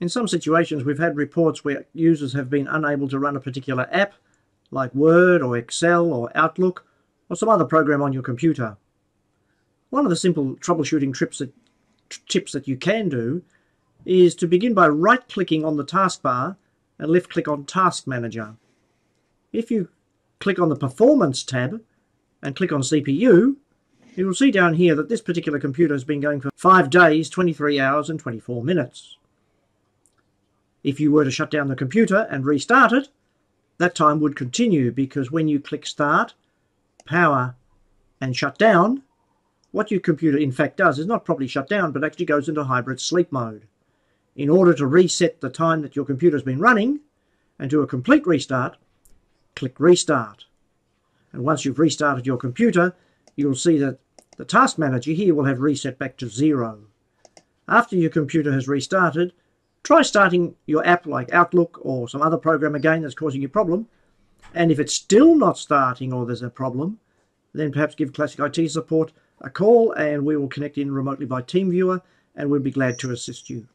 In some situations, we've had reports where users have been unable to run a particular app, like Word or Excel or Outlook, or some other program on your computer. One of the simple troubleshooting trips that, tips that you can do is to begin by right-clicking on the taskbar and left-click on Task Manager. If you click on the Performance tab and click on CPU, you will see down here that this particular computer has been going for 5 days, 23 hours and 24 minutes. If you were to shut down the computer and restart it, that time would continue because when you click Start, Power and Shut Down, what your computer in fact does is not properly shut down but actually goes into hybrid sleep mode. In order to reset the time that your computer has been running and do a complete restart, click Restart. And once you've restarted your computer, you'll see that the Task Manager here will have reset back to zero. After your computer has restarted, try starting your app like Outlook or some other program again that's causing you a problem. And if it's still not starting or there's a problem, then perhaps give Classic IT support a call and we will connect in remotely by TeamViewer and we'll be glad to assist you.